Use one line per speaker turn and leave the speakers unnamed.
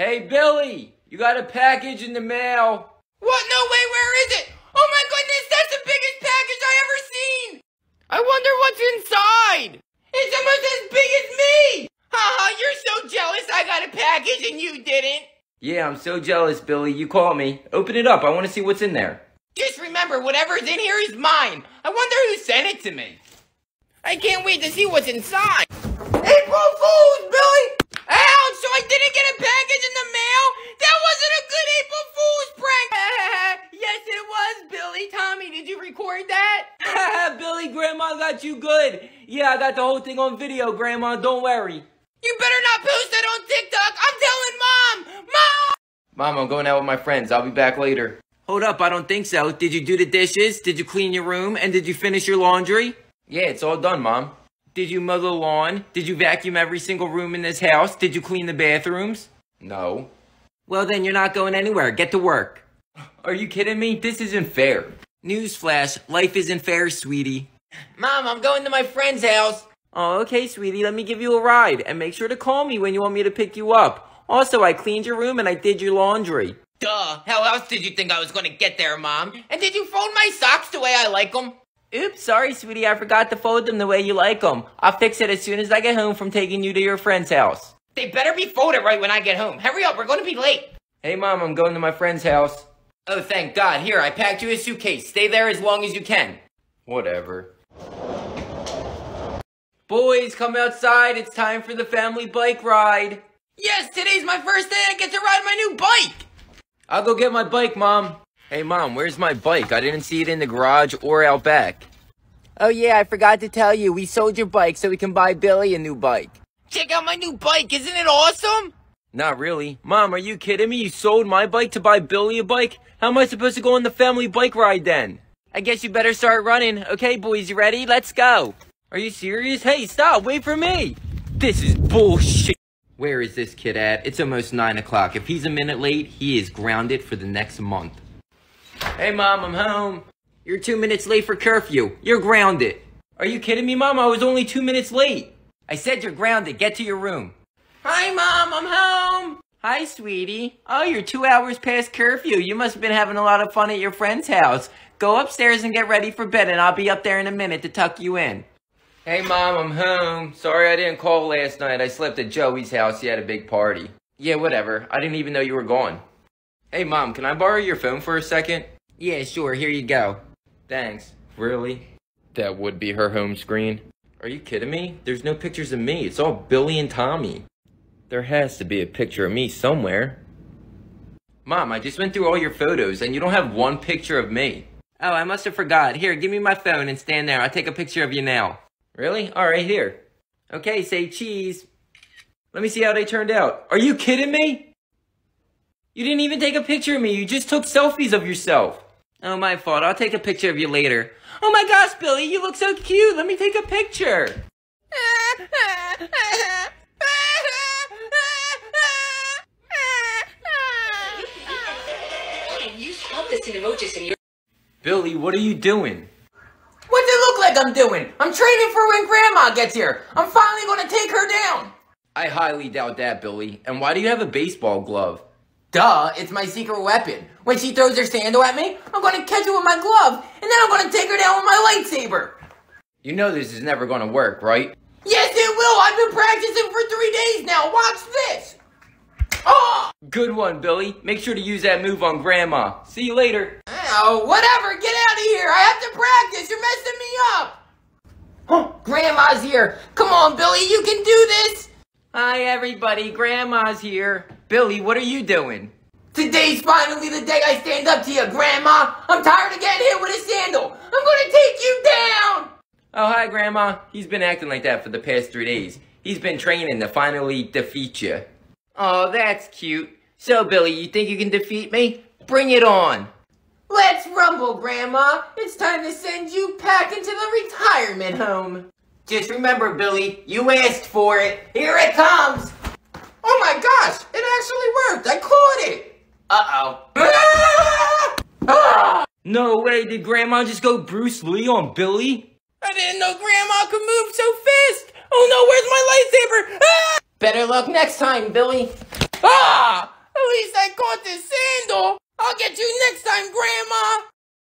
Hey, Billy, you got a package in the mail.
What? No way, where is it? Oh my goodness, that's the biggest package I ever seen! I wonder what's inside! It's almost as big as me! Haha, you're so jealous I got a package and you didn't!
Yeah, I'm so jealous, Billy. You called me. Open it up. I want to see what's in there.
Just remember, whatever's in here is mine. I wonder who sent it to me. I can't wait to see what's inside. April Fools, Billy! Ouch!
Grandma got you good. Yeah, I got the whole thing on video, Grandma. Don't worry.
You better not post that on TikTok. I'm telling Mom! Mom!
Mom, I'm going out with my friends. I'll be back later. Hold up, I don't think so. Did you do the dishes? Did you clean your room? And did you finish your laundry? Yeah, it's all done, Mom. Did you mow the lawn? Did you vacuum every single room in this house? Did you clean the bathrooms? No. Well, then you're not going anywhere. Get to work. Are you kidding me? This isn't fair. Newsflash, life isn't fair, sweetie.
Mom, I'm going to my friend's house.
Oh, okay, sweetie. Let me give you a ride. And make sure to call me when you want me to pick you up. Also, I cleaned your room and I did your laundry.
Duh. How else did you think I was going to get there, Mom? And did you fold my socks the way I like them?
Oops, sorry, sweetie. I forgot to fold them the way you like them. I'll fix it as soon as I get home from taking you to your friend's house.
They better be folded right when I get home. Hurry up, we're going to be late.
Hey, Mom, I'm going to my friend's house.
Oh, thank God. Here, I packed you a suitcase. Stay there as long as you can.
Whatever. Boys, come outside. It's time for the family bike ride.
Yes, today's my first day I get to ride my new bike.
I'll go get my bike, Mom. Hey, Mom, where's my bike? I didn't see it in the garage or out back. Oh, yeah, I forgot to tell you. We sold your bike so we can buy Billy a new bike.
Check out my new bike. Isn't it awesome?
Not really. Mom, are you kidding me? You sold my bike to buy Billy a bike? How am I supposed to go on the family bike ride then? I guess you better start running. Okay, boys, you ready? Let's go. Are you serious? Hey, stop. Wait for me. This is bullshit. Where is this kid at? It's almost 9 o'clock. If he's a minute late, he is grounded for the next month. Hey, Mom, I'm home. You're two minutes late for curfew. You're grounded. Are you kidding me, Mom? I was only two minutes late. I said you're grounded. Get to your room.
Hi, Mom. I'm home.
Hi, sweetie. Oh, you're two hours past curfew. You must have been having a lot of fun at your friend's house. Go upstairs and get ready for bed, and I'll be up there in a minute to tuck you in. Hey, Mom, I'm home. Sorry I didn't call last night. I slept at Joey's house. He had a big party. Yeah, whatever. I didn't even know you were gone. Hey, Mom, can I borrow your phone for a second? Yeah, sure. Here you go. Thanks. Really? That would be her home screen. Are you kidding me? There's no pictures of me. It's all Billy and Tommy. There has to be a picture of me somewhere. Mom, I just went through all your photos and you don't have one picture of me. Oh, I must have forgot. Here, give me my phone and stand there. I'll take a picture of you now. Really? Alright, here. Okay, say cheese. Let me see how they turned out. Are you kidding me? You didn't even take a picture of me. You just took selfies of yourself. Oh, my fault. I'll take a picture of you later. Oh my gosh, Billy, you look so cute. Let me take a picture. Billy, what are you doing?
What's it look like I'm doing? I'm training for when Grandma gets here. I'm finally going to take her down.
I highly doubt that, Billy. And why do you have a baseball glove?
Duh, it's my secret weapon. When she throws her sandal at me, I'm going to catch it with my glove, and then I'm going to take her down with my lightsaber.
You know this is never going to work, right?
Yes, it will. I've been practicing for three days now. Watch this. Oh!
Good one, Billy. Make sure to use that move on Grandma. See you later.
Oh, whatever. Get out of here. I have to practice. You're messing me up. Oh, Grandma's here. Come on, Billy. You can do this.
Hi, everybody. Grandma's here. Billy, what are you doing?
Today's finally the day I stand up to you, Grandma. I'm tired of getting hit with a sandal. I'm going to take you down.
Oh, hi, Grandma. He's been acting like that for the past three days. He's been training to finally defeat you. Oh, that's cute. So, Billy, you think you can defeat me? Bring it on.
Let's rumble, Grandma. It's time to send you back into the retirement home. Just remember, Billy, you asked for it. Here it comes. Oh my gosh, it actually worked. I caught it.
Uh-oh. Ah! No way, did Grandma just go Bruce Lee on Billy?
I didn't know Grandma could move so fast. Oh no, where's my lightsaber? Ah! Better luck next time, Billy. Ah!
handle. I'll get you next time, Grandma!